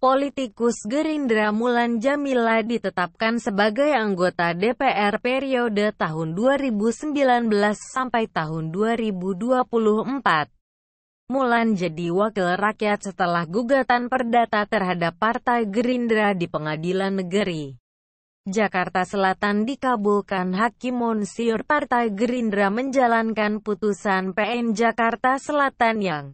Politikus Gerindra Mulan Jamila ditetapkan sebagai anggota DPR periode tahun 2019 sampai tahun 2024. Mulan jadi wakil rakyat setelah gugatan perdata terhadap Partai Gerindra di Pengadilan Negeri. Jakarta Selatan dikabulkan Hakim Monsiur Partai Gerindra menjalankan putusan PN Jakarta Selatan yang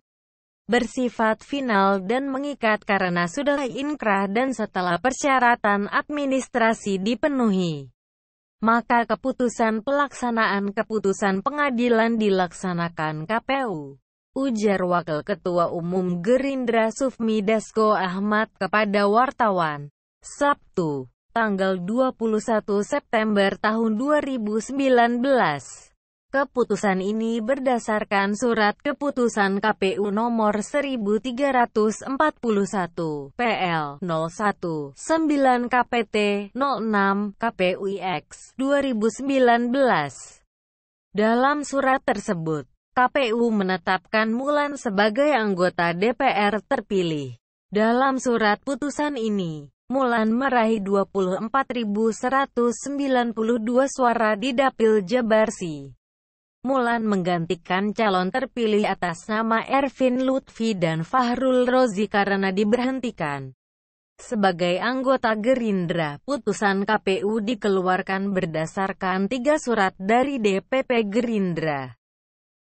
bersifat final dan mengikat karena sudah inkrah dan setelah persyaratan administrasi dipenuhi. Maka keputusan pelaksanaan keputusan pengadilan dilaksanakan KPU. Ujar Wakil Ketua Umum Gerindra Sufmi Dasko Ahmad kepada wartawan. Sabtu, tanggal 21 September tahun 2019. Keputusan ini berdasarkan Surat Keputusan KPU Nomor 1341 PL 01 9 KPT 06 KPUIX 2019. Dalam surat tersebut, KPU menetapkan Mulan sebagai anggota DPR terpilih. Dalam surat putusan ini, Mulan meraih 24.192 suara di Dapil Jabarsi. Mulan menggantikan calon terpilih atas nama Ervin Lutfi dan Fahrul Rozi karena diberhentikan. Sebagai anggota Gerindra, putusan KPU dikeluarkan berdasarkan tiga surat dari DPP Gerindra.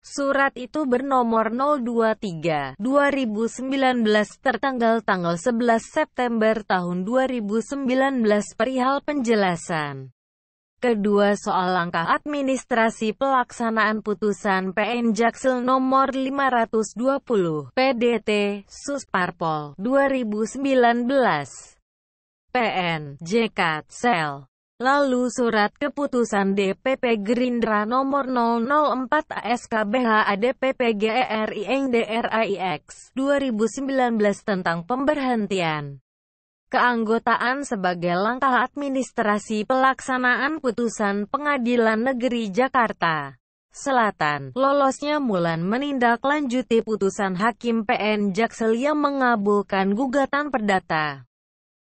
Surat itu bernomor 023 2019 tertanggal tanggal 11 September tahun 2019 perihal penjelasan Kedua soal langkah administrasi pelaksanaan putusan PN Jaksel nomor 520 PDT Susparpol 2019 PN JK Sel. Lalu surat keputusan DPP Gerindra nomor 004 ASKBH ADPP GERI NDRAIX 2019 tentang pemberhentian keanggotaan sebagai langkah administrasi pelaksanaan putusan Pengadilan Negeri Jakarta Selatan. Lolosnya Mulan menindaklanjuti putusan Hakim PN Jaksel yang mengabulkan gugatan perdata.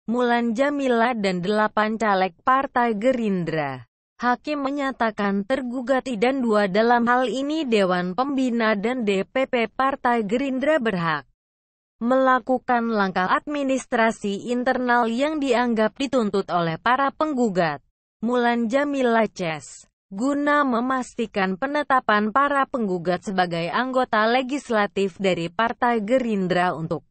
Mulan Jamila dan delapan caleg Partai Gerindra. Hakim menyatakan tergugat dan dua dalam hal ini Dewan Pembina dan DPP Partai Gerindra berhak melakukan langkah administrasi internal yang dianggap dituntut oleh para penggugat. Mulan Jamila Ces guna memastikan penetapan para penggugat sebagai anggota legislatif dari Partai Gerindra untuk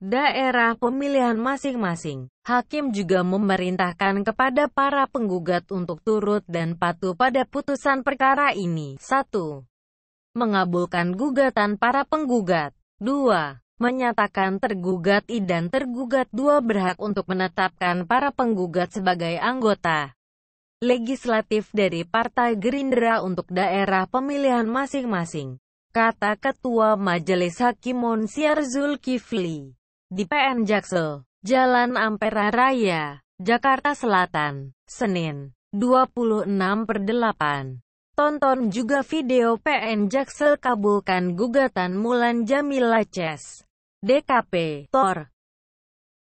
daerah pemilihan masing-masing. Hakim juga memerintahkan kepada para penggugat untuk turut dan patuh pada putusan perkara ini. 1. Mengabulkan gugatan para penggugat. 2 menyatakan tergugat I dan tergugat dua berhak untuk menetapkan para penggugat sebagai anggota legislatif dari Partai Gerindra untuk daerah pemilihan masing-masing. Kata Ketua Majelis Hakim Monsiar Zulkifli di PN Jaksel, Jalan Ampera Raya, Jakarta Selatan, Senin, 26 per 8. Tonton juga video PN Jaksel kabulkan gugatan Mulan Jamila Ces. DKP, Tor,